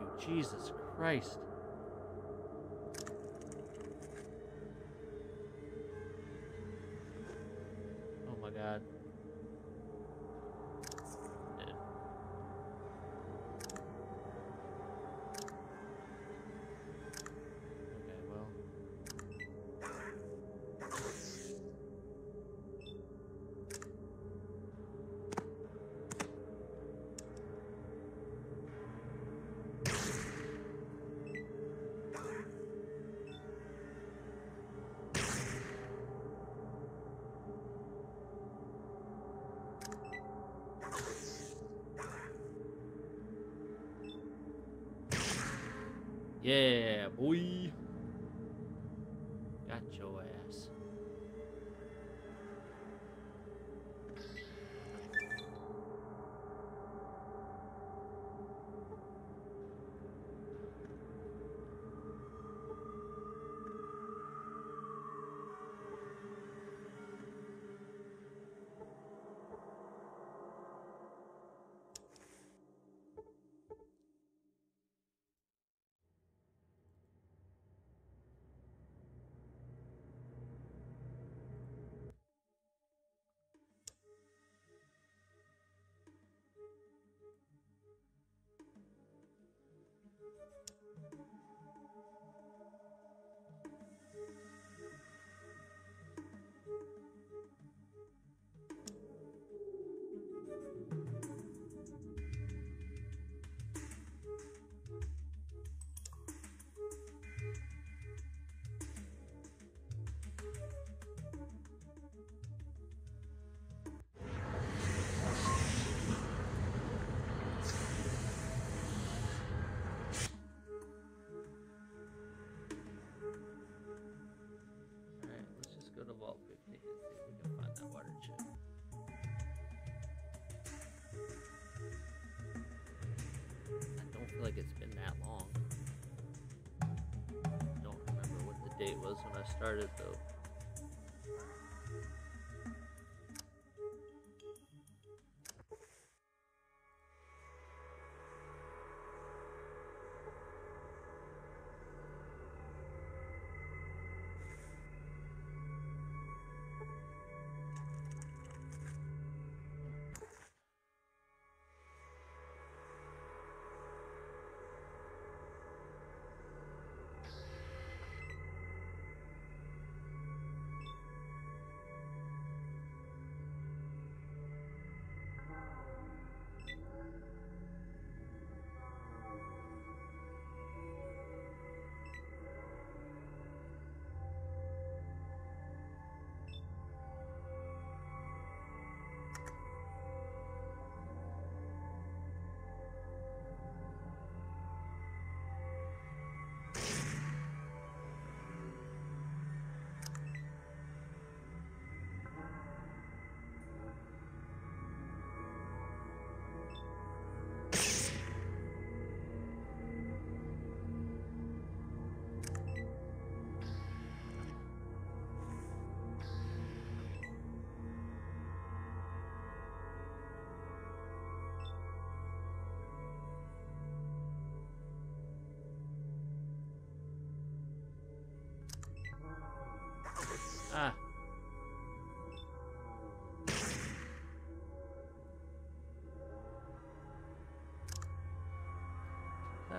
S1: you, Jesus Christ. Yeah, boy. Vault 15 and see if we can find that water chip. I don't feel like it's been that long. I Don't remember what the date was when I started though.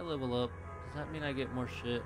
S1: level up, does that mean I get more shit?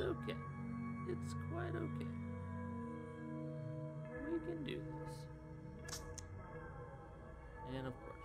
S1: okay. It's quite okay. We can do this. And of course.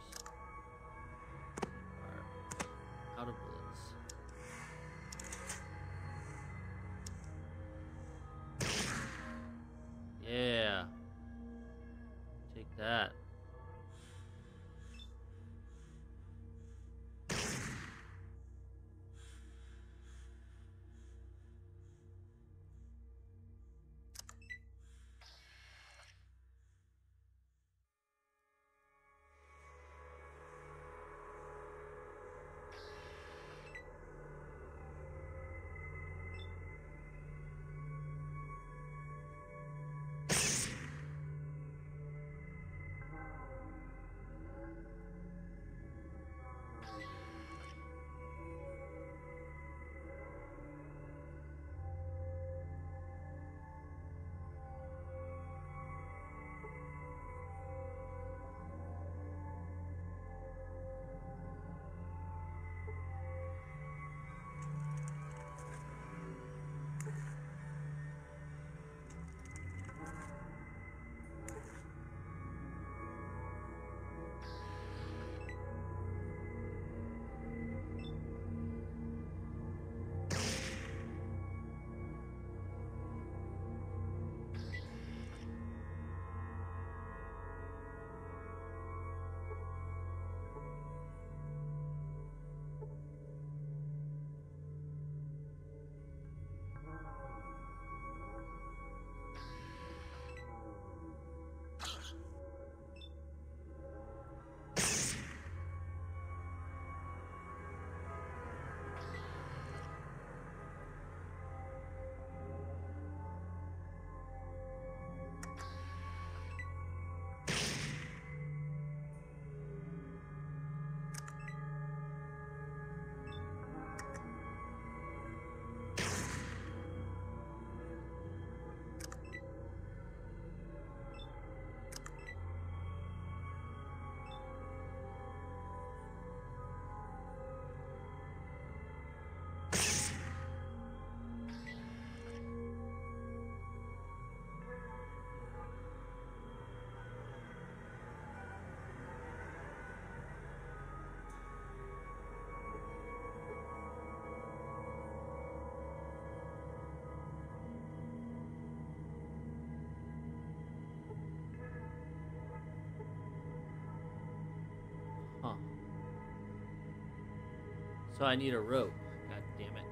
S1: So I need a rope. God damn it.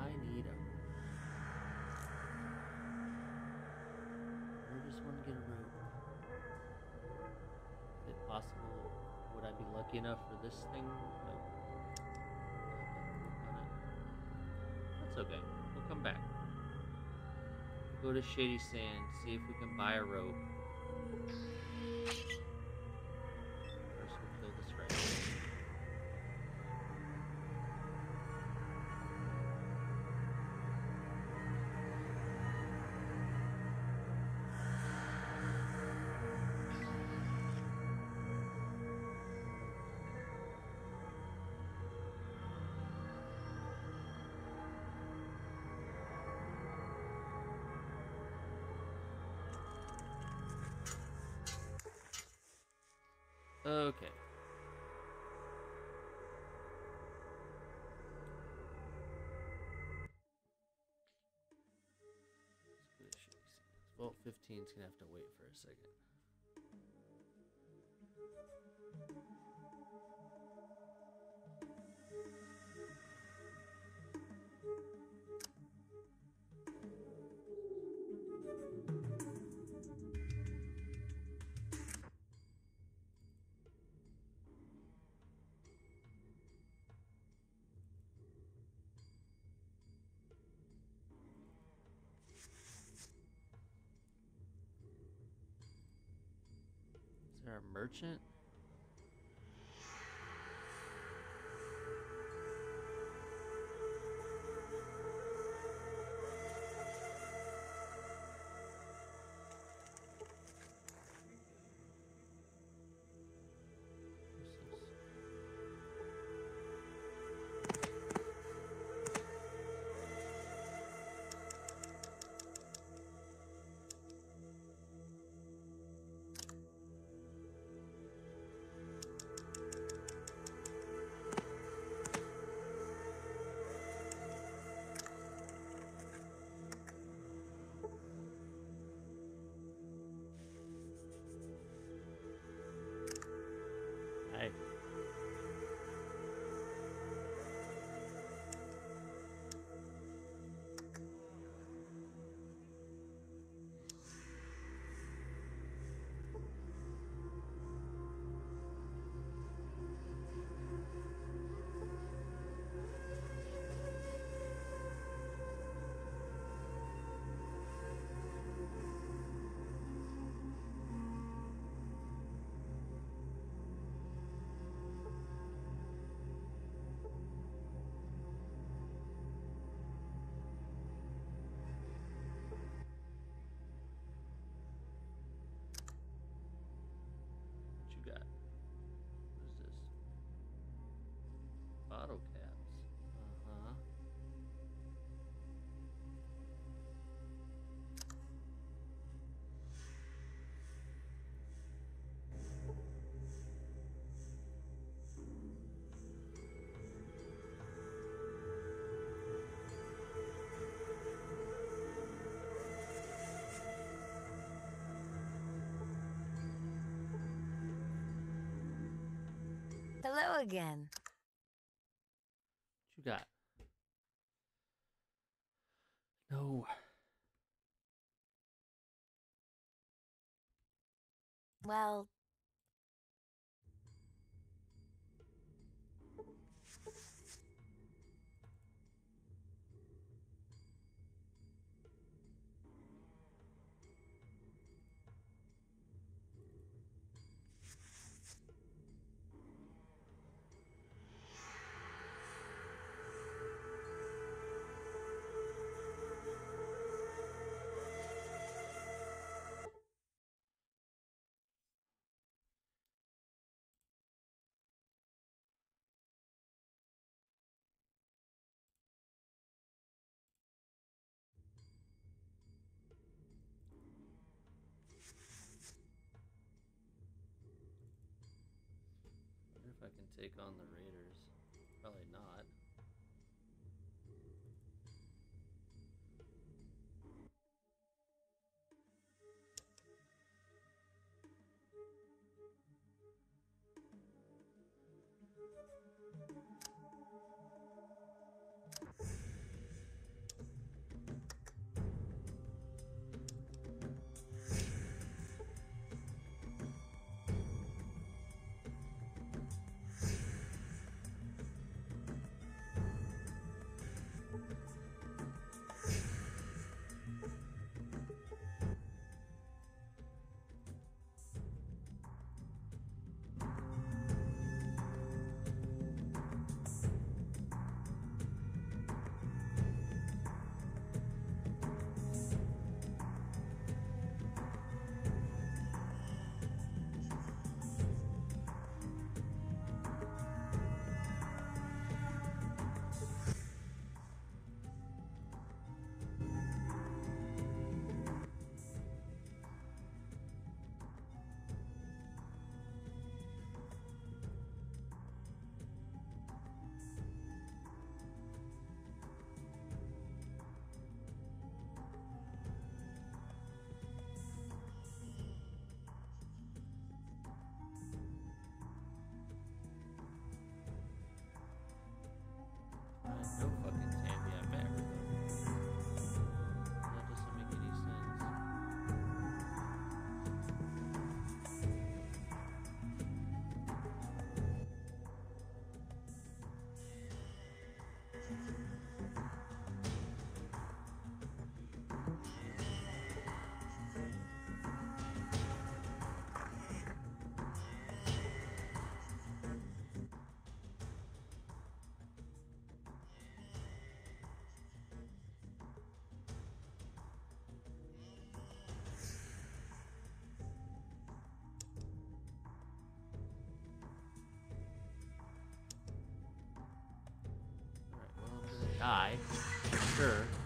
S1: I need a rope. I just want to get a rope? Is it possible would I be lucky enough for this thing? No. That's okay. We'll come back. Go to Shady Sand, see if we can buy a rope. It's gonna have to wait for a second. a merchant? got.
S4: hello again.
S1: What you got? No.
S4: Well,
S1: can take on the Raiders. Probably not. so fucking. Die. Sure.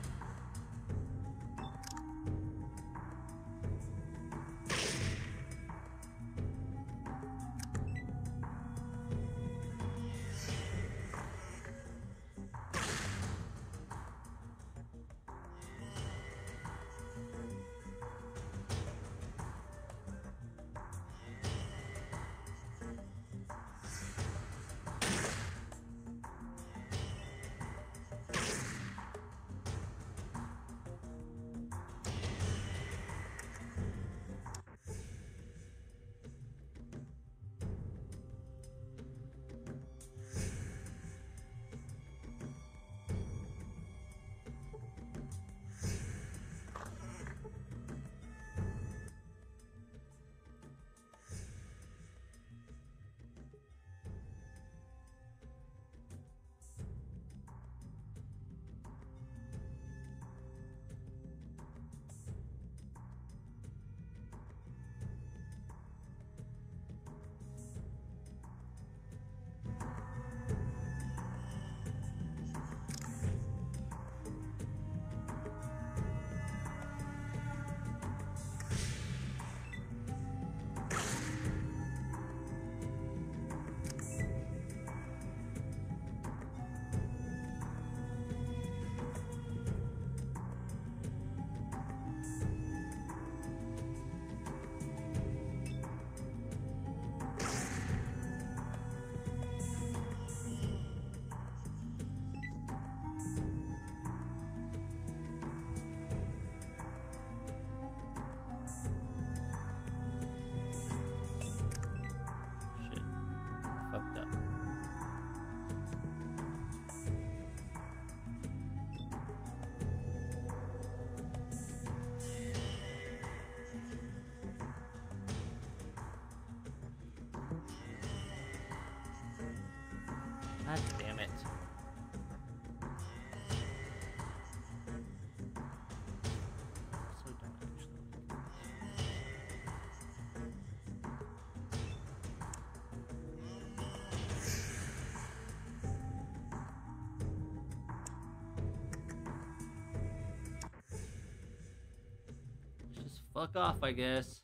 S1: Fuck off, I guess.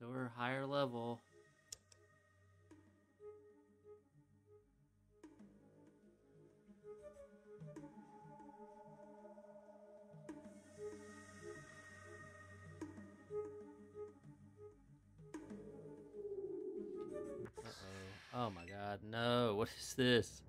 S1: To her higher level. Uh-oh. Oh my god, no. What is this?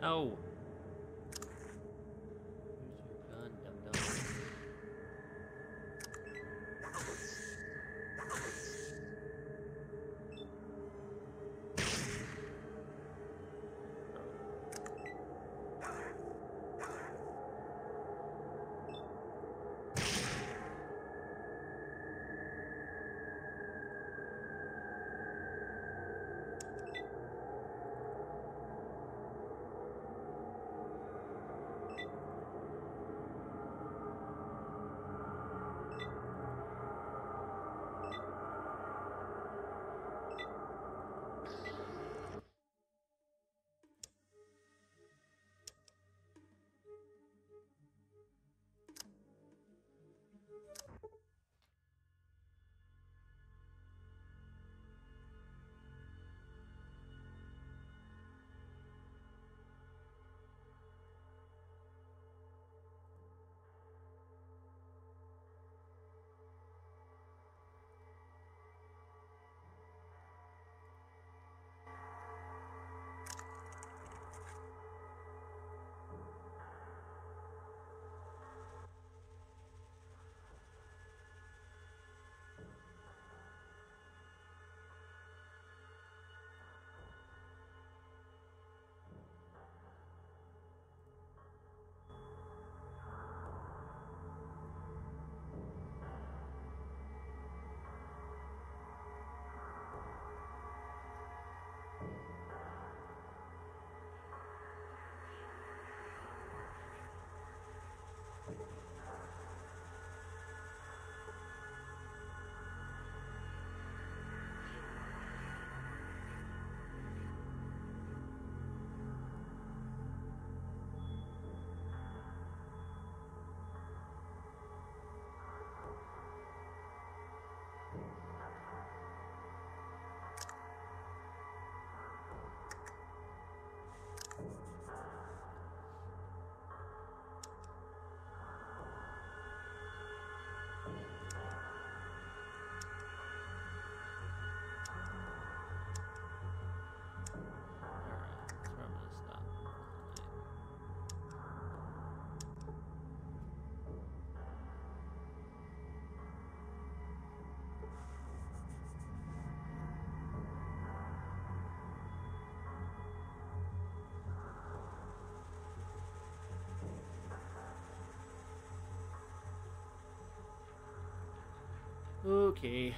S1: No. Okay.